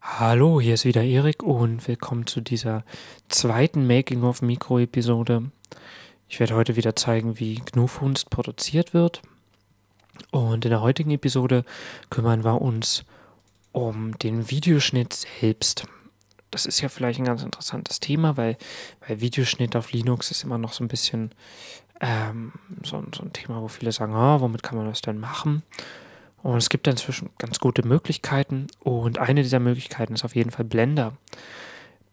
Hallo, hier ist wieder Erik und willkommen zu dieser zweiten Making-of-Mikro-Episode. Ich werde heute wieder zeigen, wie Gnufunst produziert wird. Und in der heutigen Episode kümmern wir uns um den Videoschnitt selbst. Das ist ja vielleicht ein ganz interessantes Thema, weil, weil Videoschnitt auf Linux ist immer noch so ein bisschen ähm, so, so, ein Thema, wo viele sagen, ah, womit kann man das denn machen? Und es gibt inzwischen ganz gute Möglichkeiten und eine dieser Möglichkeiten ist auf jeden Fall Blender.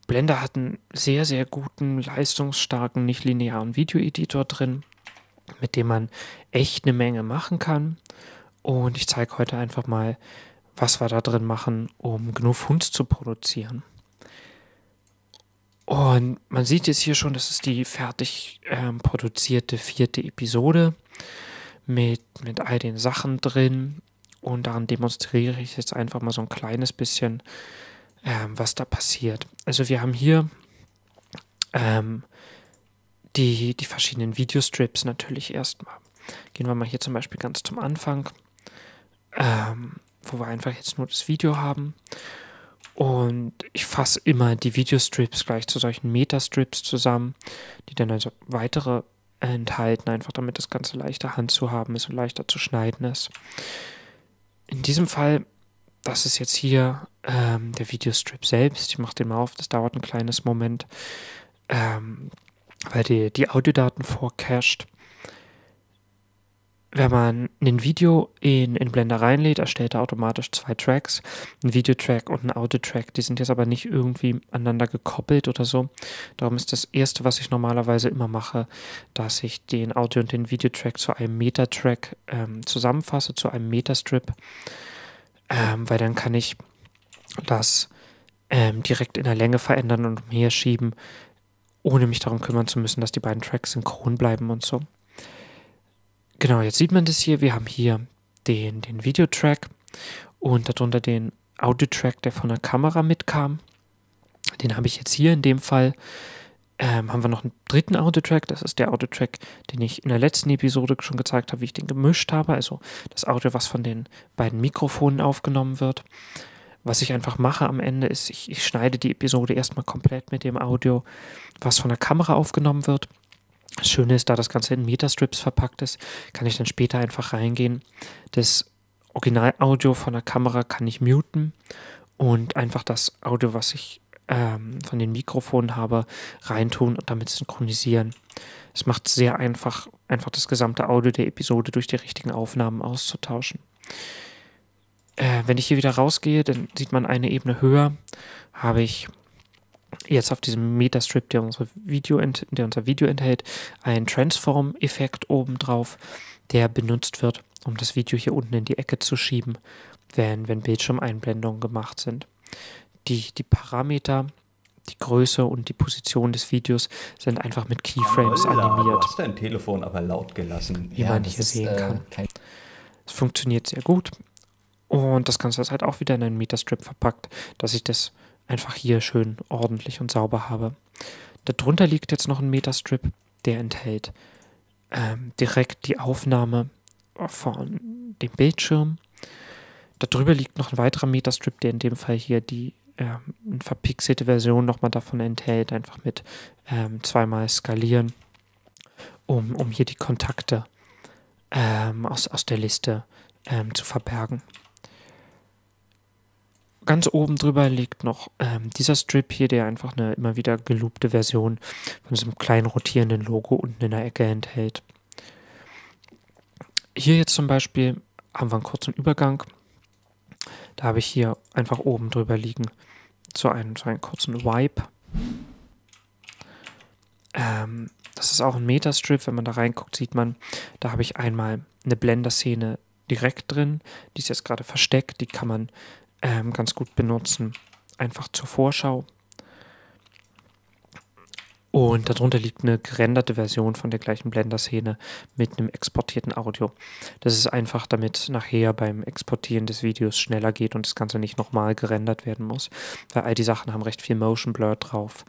Blender hat einen sehr, sehr guten, leistungsstarken, nicht linearen Videoeditor drin, mit dem man echt eine Menge machen kann. Und ich zeige heute einfach mal, was wir da drin machen, um genug Hunds zu produzieren. Und man sieht jetzt hier schon, das ist die fertig ähm, produzierte vierte Episode mit, mit all den Sachen drin. Und daran demonstriere ich jetzt einfach mal so ein kleines bisschen, ähm, was da passiert. Also wir haben hier ähm, die, die verschiedenen Videostrips natürlich erstmal. Gehen wir mal hier zum Beispiel ganz zum Anfang, ähm, wo wir einfach jetzt nur das Video haben. Und ich fasse immer die Videostrips gleich zu solchen Metastrips zusammen, die dann also weitere enthalten, einfach damit das Ganze leichter Hand zu haben ist und leichter zu schneiden ist. In diesem Fall, das ist jetzt hier ähm, der Videostrip selbst. Ich mache den mal auf, das dauert ein kleines Moment, ähm, weil die, die Audiodaten vorcached wenn man ein Video in, in Blender reinlädt, erstellt er automatisch zwei Tracks, ein Videotrack und ein Audio-Track. Die sind jetzt aber nicht irgendwie aneinander gekoppelt oder so. Darum ist das erste, was ich normalerweise immer mache, dass ich den Audio- und den Videotrack zu einem Meta-Track ähm, zusammenfasse, zu einem Metastrip, ähm, weil dann kann ich das ähm, direkt in der Länge verändern und umherschieben, ohne mich darum kümmern zu müssen, dass die beiden Tracks synchron bleiben und so. Genau, jetzt sieht man das hier. Wir haben hier den, den Videotrack und darunter den Audio-Track, der von der Kamera mitkam. Den habe ich jetzt hier in dem Fall. Ähm, haben wir noch einen dritten Audio-Track. Das ist der Audio-Track, den ich in der letzten Episode schon gezeigt habe, wie ich den gemischt habe. Also das Audio, was von den beiden Mikrofonen aufgenommen wird. Was ich einfach mache am Ende ist, ich, ich schneide die Episode erstmal komplett mit dem Audio, was von der Kamera aufgenommen wird. Das Schöne ist, da das Ganze in Metastrips verpackt ist, kann ich dann später einfach reingehen. Das Originalaudio von der Kamera kann ich muten und einfach das Audio, was ich ähm, von den Mikrofonen habe, reintun und damit synchronisieren. Es macht sehr einfach, einfach das gesamte Audio der Episode durch die richtigen Aufnahmen auszutauschen. Äh, wenn ich hier wieder rausgehe, dann sieht man eine Ebene höher, habe ich jetzt auf diesem Metastrip, der, unsere Video der unser Video enthält, einen Transform-Effekt obendrauf, der benutzt wird, um das Video hier unten in die Ecke zu schieben, wenn, wenn Bildschirmeinblendungen gemacht sind. Die, die Parameter, die Größe und die Position des Videos sind einfach mit Keyframes Holla, animiert. Du hast dein Telefon aber laut gelassen. Wie ja, man hier sehen ist, kann. Äh, es funktioniert sehr gut. Und das Ganze ist halt auch wieder in einen Metastrip verpackt, dass ich das einfach hier schön ordentlich und sauber habe. Darunter liegt jetzt noch ein Metastrip, der enthält ähm, direkt die Aufnahme von dem Bildschirm. Darüber liegt noch ein weiterer Metastrip, der in dem Fall hier die ähm, verpixelte Version nochmal davon enthält, einfach mit ähm, zweimal skalieren, um, um hier die Kontakte ähm, aus, aus der Liste ähm, zu verbergen ganz oben drüber liegt noch ähm, dieser Strip hier, der einfach eine immer wieder geloopte Version von diesem kleinen rotierenden Logo unten in der Ecke enthält. Hier jetzt zum Beispiel haben wir einen kurzen Übergang. Da habe ich hier einfach oben drüber liegen so einen, so einen kurzen Wipe. Ähm, das ist auch ein Metastrip. Wenn man da reinguckt, sieht man, da habe ich einmal eine Blender-Szene direkt drin. Die ist jetzt gerade versteckt. Die kann man ähm, ganz gut benutzen. Einfach zur Vorschau. Und darunter liegt eine gerenderte Version von der gleichen Blender-Szene mit einem exportierten Audio. Das ist einfach, damit nachher beim Exportieren des Videos schneller geht und das Ganze nicht nochmal gerendert werden muss. Weil all die Sachen haben recht viel Motion Blur drauf,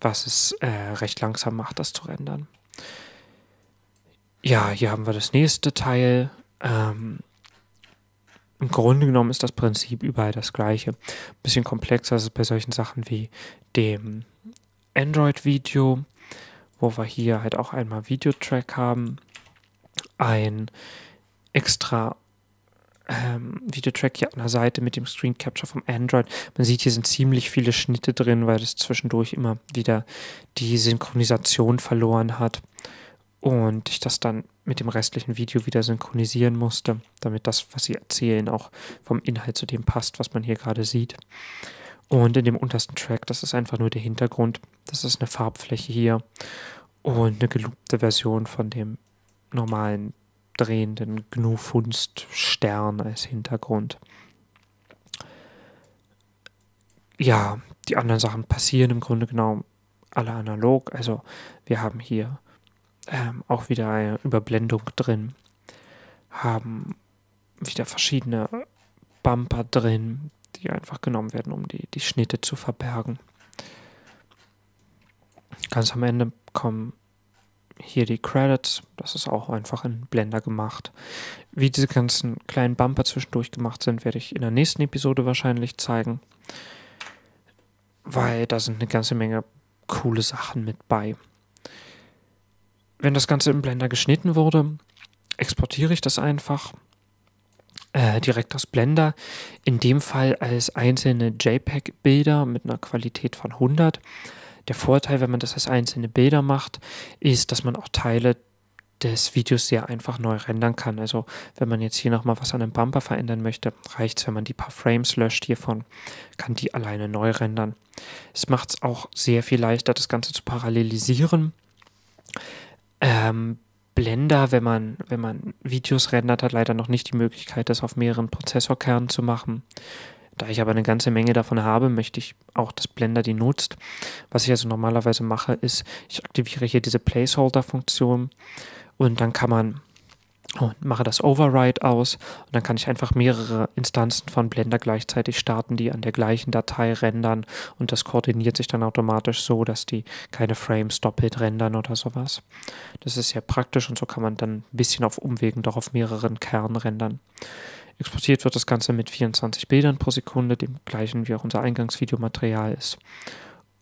was es äh, recht langsam macht, das zu rendern. Ja, hier haben wir das nächste Teil. Ähm, im Grunde genommen ist das Prinzip überall das gleiche. Ein bisschen komplexer ist es bei solchen Sachen wie dem Android-Video, wo wir hier halt auch einmal Videotrack haben, ein extra ähm, Videotrack hier an der Seite mit dem Screen Capture vom Android. Man sieht, hier sind ziemlich viele Schnitte drin, weil es zwischendurch immer wieder die Synchronisation verloren hat und ich das dann mit dem restlichen Video wieder synchronisieren musste, damit das, was sie erzählen, auch vom Inhalt zu dem passt, was man hier gerade sieht. Und in dem untersten Track, das ist einfach nur der Hintergrund. Das ist eine Farbfläche hier und eine gelobte Version von dem normalen drehenden GNU-Funst-Stern als Hintergrund. Ja, die anderen Sachen passieren im Grunde genommen alle analog. Also wir haben hier ähm, auch wieder eine Überblendung drin, haben wieder verschiedene Bumper drin, die einfach genommen werden, um die, die Schnitte zu verbergen. Ganz am Ende kommen hier die Credits. Das ist auch einfach in Blender gemacht. Wie diese ganzen kleinen Bumper zwischendurch gemacht sind, werde ich in der nächsten Episode wahrscheinlich zeigen. Weil da sind eine ganze Menge coole Sachen mit bei. Wenn das Ganze im Blender geschnitten wurde, exportiere ich das einfach äh, direkt aus Blender. In dem Fall als einzelne JPEG-Bilder mit einer Qualität von 100. Der Vorteil, wenn man das als einzelne Bilder macht, ist, dass man auch Teile des Videos sehr einfach neu rendern kann. Also wenn man jetzt hier nochmal was an dem Bumper verändern möchte, reicht es, wenn man die paar Frames löscht hiervon, kann die alleine neu rendern. Es macht es auch sehr viel leichter, das Ganze zu parallelisieren. Ähm, Blender, wenn man, wenn man Videos rendert, hat leider noch nicht die Möglichkeit, das auf mehreren Prozessorkernen zu machen. Da ich aber eine ganze Menge davon habe, möchte ich auch, dass Blender die nutzt. Was ich also normalerweise mache, ist, ich aktiviere hier diese Placeholder-Funktion und dann kann man und mache das Override aus und dann kann ich einfach mehrere Instanzen von Blender gleichzeitig starten, die an der gleichen Datei rendern und das koordiniert sich dann automatisch so, dass die keine Frames doppelt rendern oder sowas. Das ist sehr praktisch und so kann man dann ein bisschen auf Umwegen doch auf mehreren Kernen rendern. Exportiert wird das Ganze mit 24 Bildern pro Sekunde, dem gleichen wie auch unser Eingangsvideomaterial ist.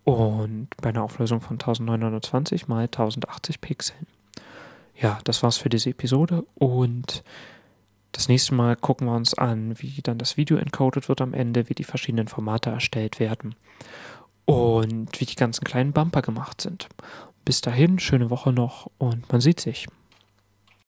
Und bei einer Auflösung von 1920 x 1080 Pixeln ja, das war's für diese Episode und das nächste Mal gucken wir uns an, wie dann das Video encoded wird am Ende, wie die verschiedenen Formate erstellt werden und wie die ganzen kleinen Bumper gemacht sind. Bis dahin, schöne Woche noch und man sieht sich.